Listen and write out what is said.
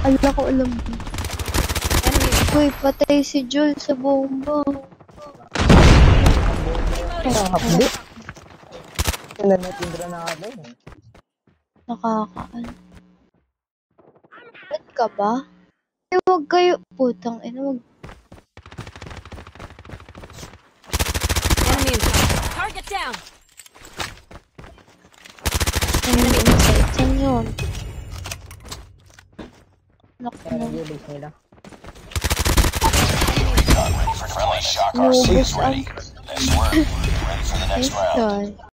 Ala ko alam mo. Uy, patay si Joel sa bomba. Nakakapli. Yan na natin granada eh. Nakakaan. Ba't ka ba? Eh, huwag kayo. Putang ina, wag. Enemy. Target down. Enemy No, देख मेरा Friendly shock RC is